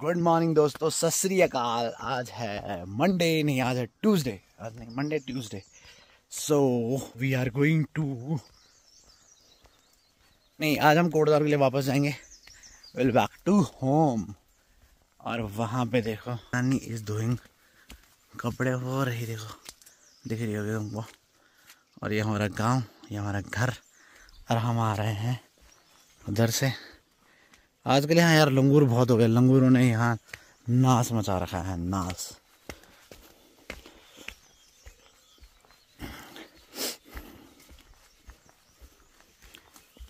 Good morning दोस्तों, सत श्रीकाल आज है मंडे नहीं, आज है ट्यूसडे आज नहीं Monday Tuesday so we are going to नहीं, आज हम कोटद्वार के लिए वापस जाएँगे। विल बैक टू होम और वहाँ पे देखो, नानी इज़ डूइंग कपड़े हो रही, देखो। दिख रही होगी तुमको। और ये हमारा गाँव, ये हमारा घर। और हम आ रहे हैं उधर से। आज के लिए यहाँ यार, लंगूर बहुत हो गए लंगूरों ने यहाँ नाश मचा रखा है नाश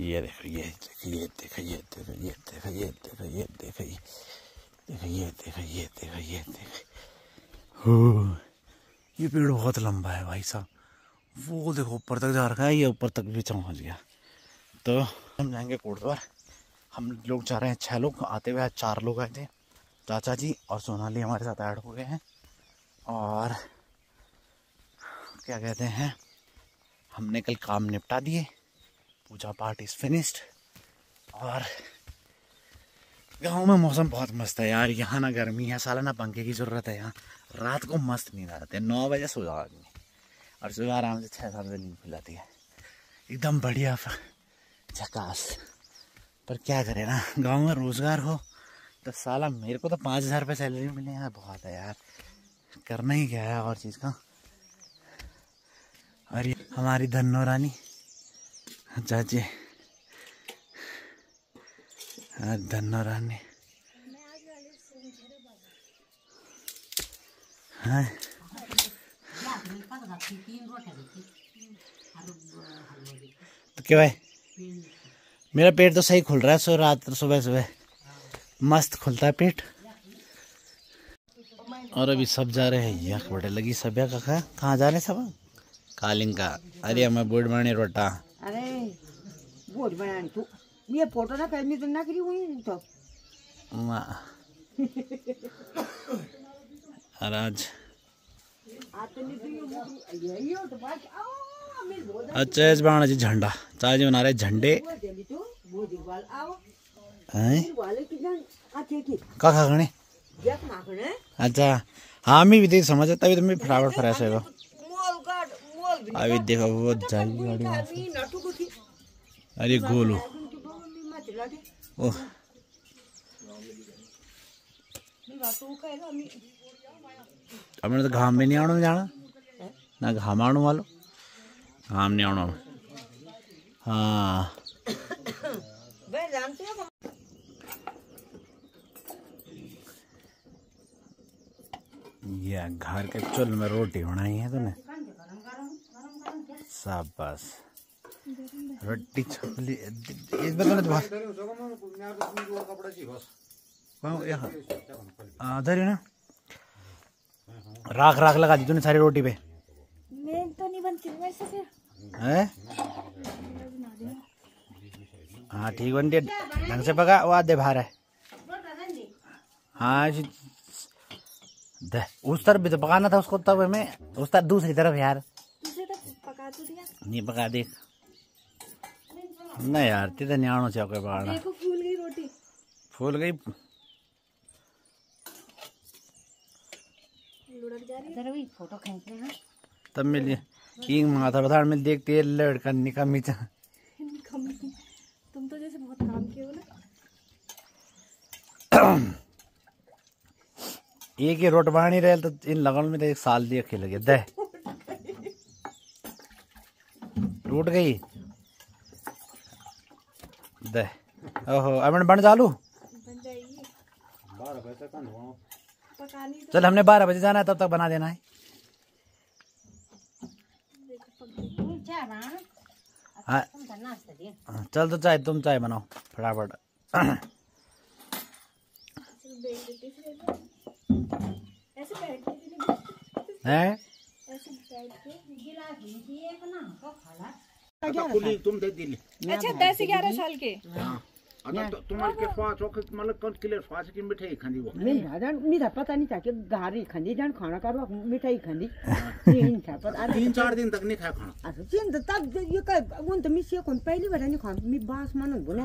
ये देखो ये देखो ये देखो ये देखो ये देखो ये देखो ये देखो ये देखो ये देखो ये देखो ये देखो। हो, ये पेड़ बहुत लंबा है भाई साहब। वो देखो, ऊपर तक जा रखा है, ये ऊपर तक भी पहुँच गया। तो हम जाएँगे कोटद्वार। हम लोग जा रहे हैं छः लोग, आते हुए चार लोग आए थे। चाचा जी और सोनाली हमारे साथ ऐड हो गए हैं। और क्या कहते हैं, हमने कल काम निपटा दिए, पूजा पाठ इज़ फिनिश्ड और गाँव में मौसम बहुत मस्त है यार, यहाँ ना गर्मी है, साला ना पंखे की ज़रूरत है यहाँ। रात को मस्त नींद आ आती है, नौ बजे सो जाओ आदमी। और सुबह आराम से छः सात बजे नींद खुल जाती है। एकदम बढ़िया झकास। पर क्या करें ना, गाँव में रोज़गार हो तो साला मेरे को तो पाँच हज़ार रुपये सैलरी मिले यार बहुत है यार। करना ही क्या है और चीज़ का? और ये हमारी धनो रानी, चाची। हाँ धनो रानी। हाँ। तो क्या भाई? मेरा पेट तो सही खुल रहा है सो रात सुबह सुबह मस्त खुलता है पेट। और अभी सब जा रहे हैं यह बड़े लगी सब या कहा कहाँ जा रहे सब? कालिंग का। अरे हमें बोर्ड बने रोटा। अरे बोझ बनानी तू ये फ़ोटो ना करनी तो ना करी हुई तो। और आज तो तो अच्छा इस बाण जी झंडा। चाचा जी बना रहे झंडे। का खाकणे अच्छा हाँ मैं भी देख समझ तभी तो मैं फटाफट फरायचं आहे अभी देखो वो जाई अरे गोलू ओह हमने तो घाम में नहीं आना जाना ना घाम आने वालों घाम नहीं आना हाँ वे जानते हो? ये घर के चुल में रोटी बनाई है तूने? शाबाश। रोटी छपली इसमें तूने तो भात कहाँ यहाँ हाँ, ही ना राख राख लगा दी तूने सारी रोटी पे। मैं तो नहीं बनती वैसे फिर। है? हाँ ठीक बनती है ढंग से पका वो आधे बाहर है। हाँ दे उस तरफ़ भी तो पकाना था उसको तब में उस तरफ़ दूसरी तरफ़ यार। तुझे पका दिया नहीं पका देख। नहीं यार आना चाहिए कोई पकाना फूल गई रोटी। फूल गई। लुढ़क जा रही जरा वही फ़ोटो खींच लेना तब मिल ईंग माथा बता मिल देख तेल लड़का निकम मीचा है कम तुम तो जैसे बहुत काम किए हो ना एक ही रोट बाणी रहे तो इन लगन में तो एक साल दिया खेल गया दे। टूट गई। दे। ओहो अमन बन चालू बन जाएगी। पकानी तो चल हमने बारह बजे जाना है तब तक बना देना है। बा हाँ तुम तो नाश्ता दे हाँ, चल तो चाय तुम चाय बनाओ फटाफट। चलो देती फिर ऐसे बैठ के हैं? ऐसे बैठ के गिलास भी एक ना तो खाला कुली तुम दे दिली। अच्छा दस ग्यारह साल के। तो तुम्हारे के हो मतलब कौन किले स्वाद की मिठाई खानी वो? मीठा जान मीठा पता नहीं था कि गारी खंदी जान खाना करो मिठाई खंदी। तीन था पता तीन चार दिन तक नहीं खाया खाना? अरे चिंता तब ये का उन तो मिसिए कौन पहली बार नहीं खान मी बास मानो बोले।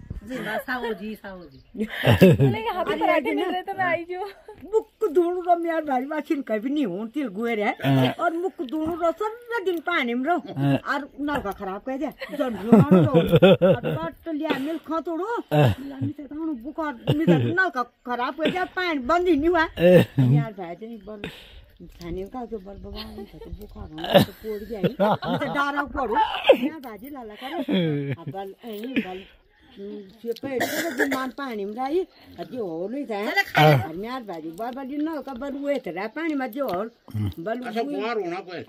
मुख धुनु र मेरो धरीमा छिल्कै पनि हुन्थ्यो गएर अरू मुख धुनु र सबै दिन पानी रौ अरू नर्क खराब कहिदिया ल्या मिल खतोडो बुक नल्क खराब कहिदिया पानी बन्दी नि वा यहाँ भाइ चाहिँ बन्द डाँडा पढ्यो भाजी लाला मान पानी में रही हो नहीं था न का बल था पानी में जो बल अच्छा कुआर होना कोई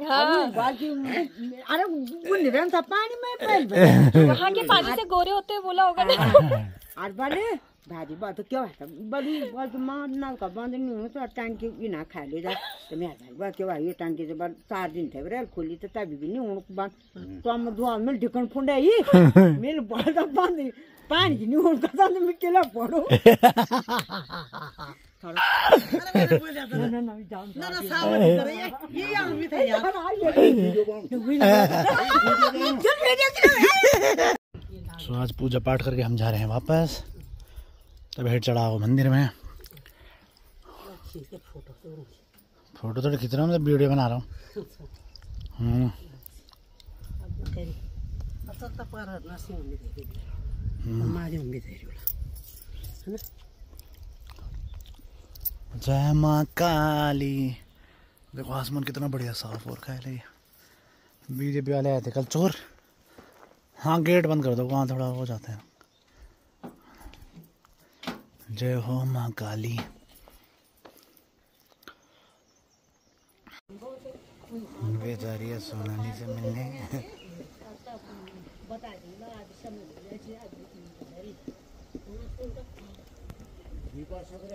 अरे बुन रहा था पानी में पहले वहाँ के पानी से गोरे होते बोला होगा ना और बले भाजी बात तो क्या है बड़ी बल तो मार नल का बंद नहीं हो तो टंकी बिना खा ले जा तो मैं भाई बात क्या ये टंकी से बल चार दिन थे बरे खुली तो तभी भी नहीं उन बंद तो हम दुआ मिल ढिकन फुंडे ही मिल बल तो बंद पानी की नहीं उनका तो मैं ना ना ना ना ना ये ये भी था यार सो आज पूजा पाठ करके हम जा रहे हैं वापस तब हेड चढ़ा हो मंदिर में। फ़ोटो तो खींच रहा हूँ मैं वीडियो बना रहा हूँ। हम्म, तो जय माँ काली। देखो आसमान कितना बढ़िया साफ़ हो रखा है बीजेपी वाले आए थे कल चोर। हाँ गेट बंद कर दो वहाँ थोड़ा हो जाता है। जय हो माँ काली। वे जा रही है सोनाली से मिलने।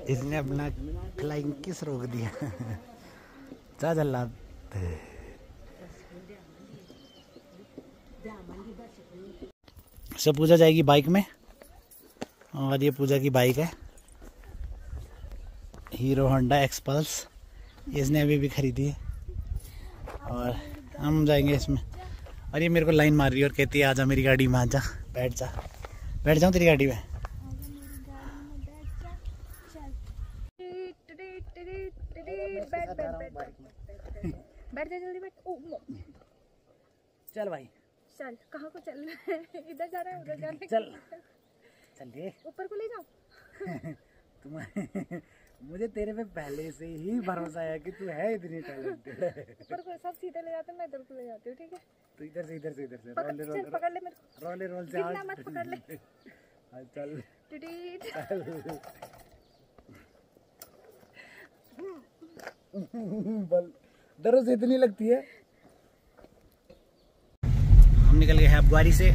इसने अपना फ्लाइंग किस रोक दिया? जा जल्लाद। सब पूजा जाएगी बाइक में? और ये पूजा की बाइक है। Hero Honda Xpulse. इसने अभी भी खरीदी है। और हम जाएँगे इसमें। और ये मेरे को लाइन मार रही है और कहती है आजा मेरी गाड़ी में आजा बैठ जा। बैठ जाऊँ तेरी गाड़ी में? बैठ जा जल्दी बैठ। चल भाई। चल कहाँ को चल? इधर जा रहा है उधर जा रहा है। चल। चलिए ऊपर को ले जाओ। तुम मुझे तेरे पे पहले से ही भरोसा है कि तू है इतनी टैलेंटेड ऊपर को सब सीधे ले जाते हैं मैं इधर को ले जाती हूँ ठीक है? तू इधर से इधर से इधर से। पकड़ रोले रोल पकड़ ले मेरे को। रोले रोल से आज। मत पकड़ ले। आज चल। टिटीट। बल दर्द इतनी लगती है। हम निकल गए हैं अब से।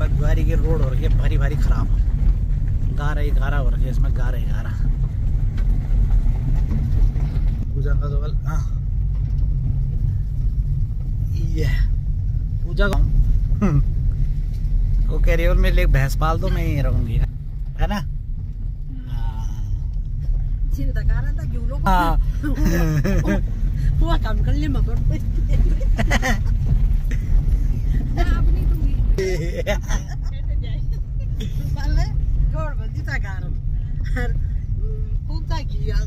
पर की रोड हो रही है भारी भारी खराब। गारा ही गारा हो रही है इसमें गारा ही गारा। पूजा का तो बल हाँ। ये पूजा का वो कह रही है और मेरे लिए भैंस पाल दो मैं यहीं रहूँगी है ना? हाँ चिंता था क्यों लोग हाँ। हुआ काम कर ले मगर पहले गोड़ बंदी था गारम और खूब था घी हाल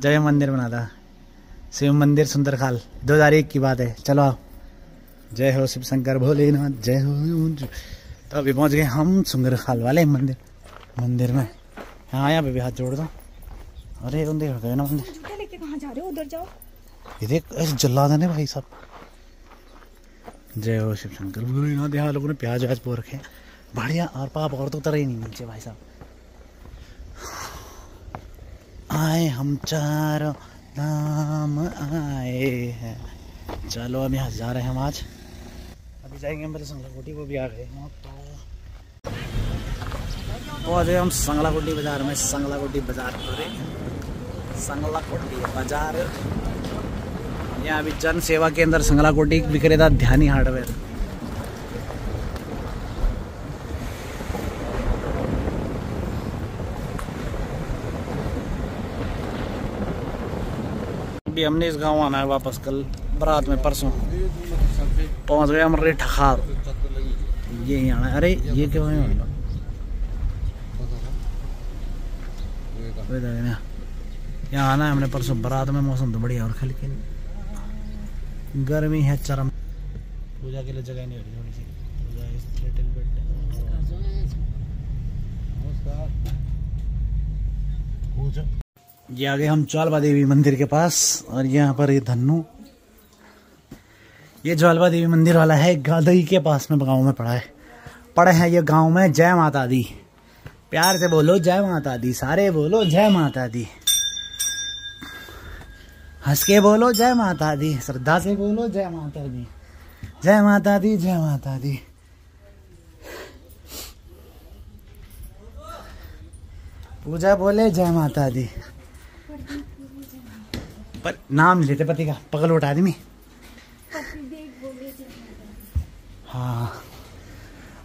जब ये मंदिर बना था शिव मंदिर सुंदर खाल दो हज़ार एक की बात है। चलो आओ। जय हो शिव शंकर भोलेनाथ। जय हो तो अभी पहुँच गए हम सुंदर खाल वाले मंदिर। मंदिर में। हाँ यहाँ पे भी हाथ जोड़ दो। अरे उन देख गए ना मंदिर। लेके कहाँ जा रहे हो? उधर जाओ। ये देख ऐसे जल्ला देने भाई साहब। जय हो शिव शंकर भोलेनाथ। यहाँ लोगों ने प्याज व्याज पो रखे बढ़िया और पाप और तो उतर ही नहीं नीचे भाई साहब। आए, हम चारों नाम आए हैं। चलो अब यहाँ जा रहे हैं हम आज। अभी जाएँगे हम पहले संगला कोटी को भी आ गए हैं। तो पहुँच गए हम संगला कोटी बाज़ार में संगला कोटी बाज़ार पूरे संगला कोटी बाज़ार। यहाँ अभी जन सेवा केंद्र संगला कोटी विक्रेता ध्यानी हार्डवेयर। अभी हमने इस गाँव आना है वापस कल, बारात में परसों। पहुँच गए हमारे ठखार ये ही आना है। अरे, ये क्यों है? यहाँ आना है हमने परसों, बारात में मौसम तो बढ़िया और लेकिन गर्मी है, चरम। पूजा के लिए जगह नहीं हो रही थोड़ी सी पूजा इस लिटिल बिट ये आ गए हम ज्वालबा देवी मंदिर के पास और यहाँ पर ये धन्नू। ये ज्वालबा देवी मंदिर वाला है, गादई के पास में गाँव में पड़ा है। पड़े हैं ये गाँव में, जय माता दी। प्यार से बोलो, जय माता दी। सारे बोलो, जय माता दी। हंस के बोलो, जय माता दी। श्रद्धा से बोलो, जय माता दी। जय माता दी, जय माता दी। पूजा बोले, जय माता दी। पर नाम नहीं लेते पति का, पगल उठा आदमी हाँ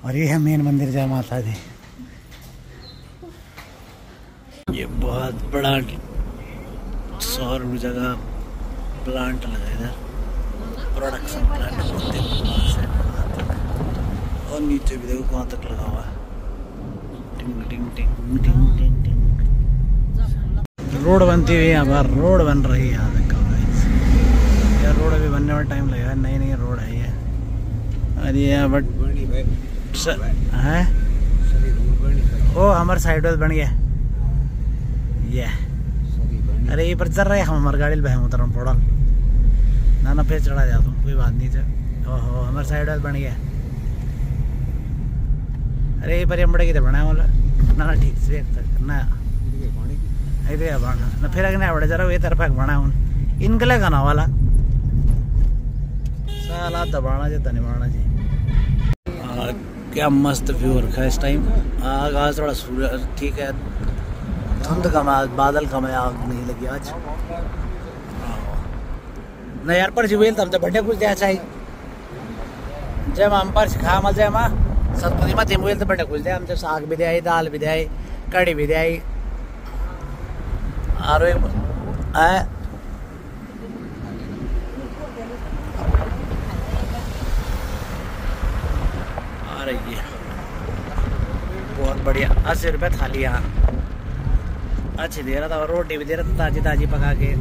और ये है मेन मंदिर जय माता दी। ये बहुत बड़ा सौर ऊर्जा का प्लांट लगा प्रोडक्शन प्लांट। और नीचे भी देखो कहाँ तक लगा हुआ है। टिंग टिंग टिंग टिंग टिंग रोड बनती हुई यहाँ पर रोड बन रही है यहाँ देखो यार रोड अभी बनने में टाइम लगेगा नई नई रोड है। ये ये यहाँ बट है? ओ, हमारे साइड बन गया। ये अरे ये पर चल रहे हम हमारे गाड़ी बहम उतर पड़ल। ना ना, फिर चढ़ा जा तुम कोई बात नहीं थे ओहो, हमारे साइड बन गया। अरे ये पर हम बड़े किधर बना है, बोला? ना ना, ठीक से देख फिर बड़े जरा ये तरफ़ बना इनके लिए गाना वाला साला दबाना जी बनाना जी क्या मस्त व्यू रखा है इस टाइम आग आज थोड़ा सूरज ठीक है धुंध कम है बादल कम है आग नहीं लगी आज ना यार पर जुबेल तब तो बढ़िया कुछ दिया चाहिए जब हम पर खा मल जाए माँ सतपति माँ जिमुएल तो बढ़िया कुछ दिया हम जब साग भी दिया दाल भी दिया कड़ी भी दिया आ रही है। बहुत बढ़िया। अस्सी रुपये थाली अच्छी दे रहा था और रोटी भी दे रहा था ताजी ताजी पका के।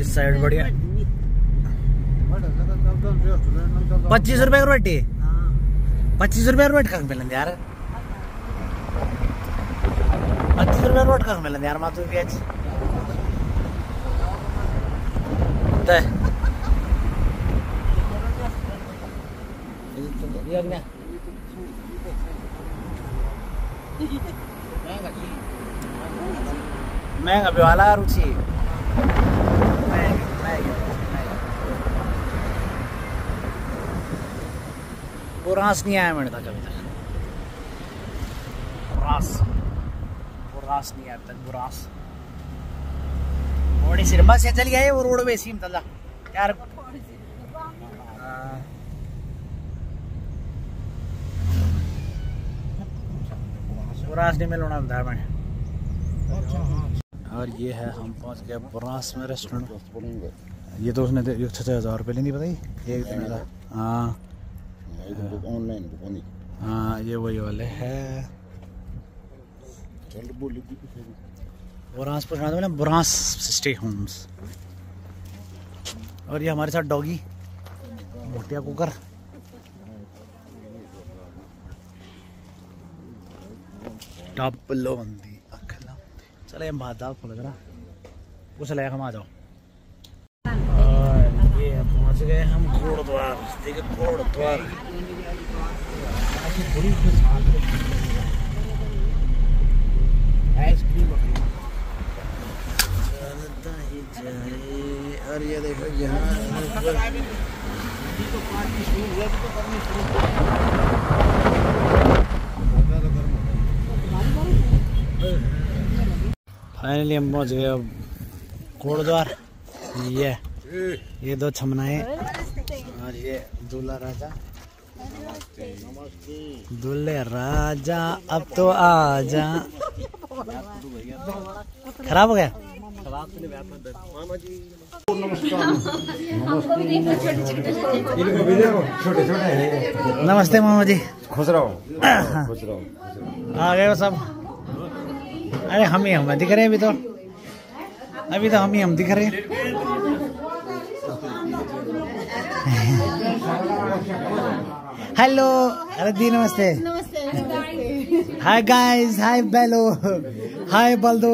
इस साइड बढ़िया। पच्चीस रुपए रोटी पच्चीस रुपए रोटी कहाँ मिलन यार पच्चीस रुपए रोटी कहाँ मिलन यार मातू प्याज ते महँगा भी वाला रुचि महँगी महँगी बुरास नहीं आया मैंने तक अभी तक बुरास बुरास नहीं आया तक बुरास थोड़ी सिरमा से चल गया है वो रोड पे सीम तला यार। बुरास नहीं मिलना बता मैंने और ये है हम पहुँच गए बुरास में रेस्टोरेंट ये तो उसने एक छः हज़ार रुपये लेनी बताई एक दिन का। हाँ। ऑनलाइन हाँ ये वही वाले है। चल बोली बुरास पर था मैंने बुरास स्टे होम्स। और ये हमारे साथ डॉगी मोटिया कुकर। डब्लो बंदी अखला चले हम बात दाल खोल जरा कुछ ले हम आ जाओ। पहुँच गए हम गुरुद्वार देखिए जाए। और ये देखो यहाँ फाइनली हम पहुँच गए अब गुरुद्वार ये। ये दो छमनाए। और ये दूल्हा राजा। दूल्हे राजा अब तो आजा। खराब हो गया? नमस्ते मामा जी। खुश रहो। आ गए सब। अरे हम ही हम दिख रहे हैं अभी तो। अभी तो हम ही हम दिख रहे हैं। हेलो अरे दी नमस्ते हाय गाइस हाय बेलो हाय बल्दो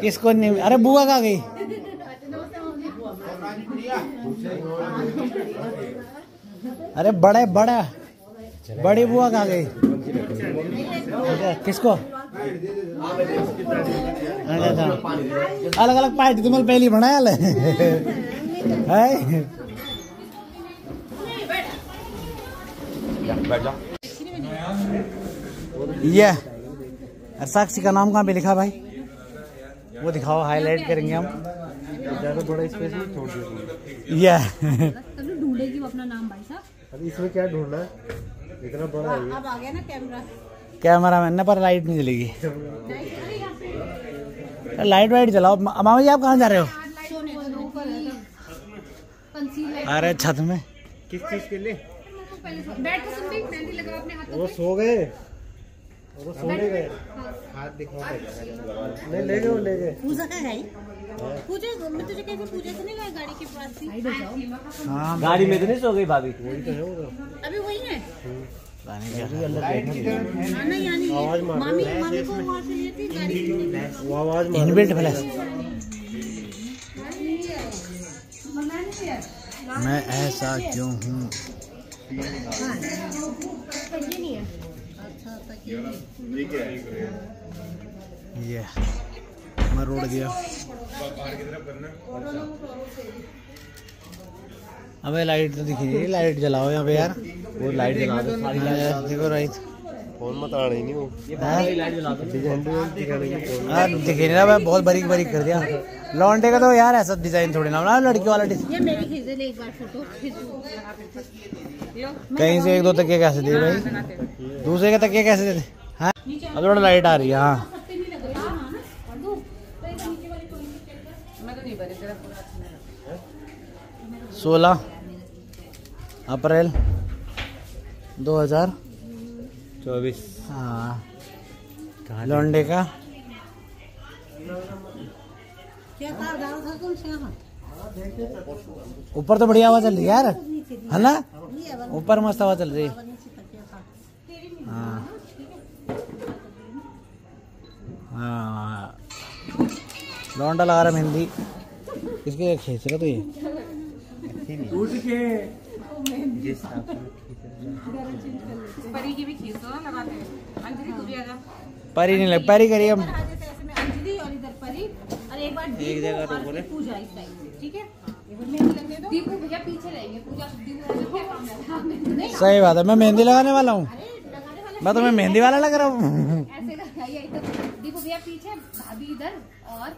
किसको नहीं अरे बुआ कहाँ गई अरे बड़े बड़ा बड़ी बुआ कहाँ गई किसको अलग अलग पार्टी तुम्हें पहली बनाया ले है ये और साक्षी का नाम कहाँ पे लिखा भाई? वो दिखाओ हाईलाइट करेंगे हम। ज़्यादा बड़ा स्पेस नहीं छोड़ दीजिए ये। ढूंढेगी अपना नाम भाई साहब। अभी इसमें क्या ढूंढना है? इतना बड़ा है अब आ गया ना कैमरा कैमरा मैन पर लाइट नहीं जलेगी। लाइट वाइट जलाओ। मा- मामा जी आप कहाँ जा रहे हो? अरे छत में। किस चीज़ के लिए? बैठ के सुन मेहंदी लगाओ अपने हाथों वो सो। गए। वो सोने गए। हाथ दिखाओ। नहीं ले गए वो ले गए। पूजा का है पूजा मैं तुझे कैसे पूजा से नहीं गया गाड़ी के पास थी हाँ गाड़ी में तो नहीं सो गई भाभी? अभी वही है? यानी मामी मामी को वहाँ गाड़ी वो आवाज़ इनबिल्ट फ्लैश मैं ऐसा क्यों हूँ? ये मैं रोड गया। अबे लाइट तो दिखी नहीं लाइट जलाओ यहाँ पे यार। वो लाइट जला दो। सारी यार, देखो राइट फ़ोन मत आना ही नहीं वो लाइट जला यार दिखे नहीं रहा भाई बहुत बारीक बारीक कर दिया। लॉन्डे का तो यार ऐसा डिज़ाइन थोड़ी ना बना लड़की वाला डिज़ाइन ये मेरी खींचे ले एक बार फ़ोटो कहीं से एक दो तकिए कैसे दिए भाई? दूसरे के तकिए कैसे देते? हाँ? अब थोड़ा लाइट आ रही है हाँ। सोलह अप्रैल दो हज़ार चौबीस। हाँ। लौंडे का क्या कहा डाला था तुम से यहाँ ऊपर तो बढ़िया हवा चल रही है यार। है ना? ऊपर मस्त हवा चल रही है। हाँ। हाँ लौंडा लगा रहा मेहंदी। किसके खींच रहा तो ये। परी की भी खींच ना लगाते हैं अंजलि तू भी आजा परी नहीं लग परी करिए हम ऐसे में अंजलि और इधर परी और एक जगह तो पूजा इस ठीक है? दीपू भैया पीछे रहेंगे पूजा दीपू क्या काम है। नहीं सही बात है मैं मेहंदी लगाने वाला हूँ। मैं तो मैं मेहंदी वाला लग रहा हूँ। ऐसे दीपू भैया पीछे भाभी इधर और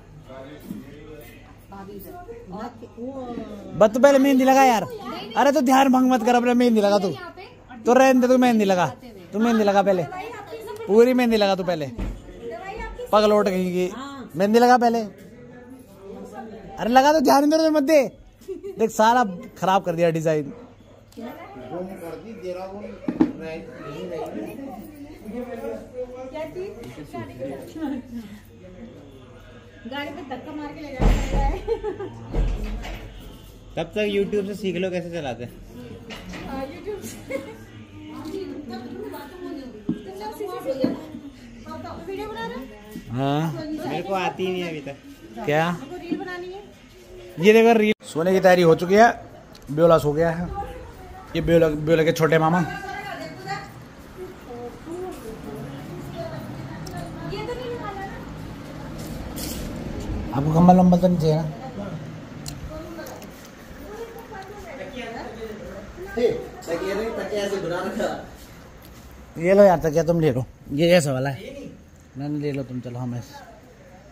भाभी इधर। और बस तू पहले मेहंदी लगा यार। अरे तो ध्यान भंग मत कर अपने मेहंदी लगा तू। तो रहने दे तू मेहंदी लगा। तू मेहंदी लगा पहले। पूरी मेहंदी लगा तू पहले। पग लौट गई की मेहंदी लगा पहले। अरे लगा तो ध्यान इधर उधर मत दे। देख सारा खराब कर दिया डिज़ाइन। गाड़ी पे धक्का मार के ले जाना तब तक यूट्यूब से सीख लो कैसे चलाते वीडियो बना रहे हो? हाँ मेरे को आती ही नहीं अभी तक। क्या? आपको रील बनानी है ये देखो रील। सोने की तैयारी हो चुकी है। ब्योला सो गया है। ये ब्योला ब्योला के छोटे मामा। आपको कम्बल वम्बल तो नहीं चाहिए ना? ये लो यार तक क्या तुम ले लो। ये ऐसा वाला है। नहीं ले लो तुम चलो हमें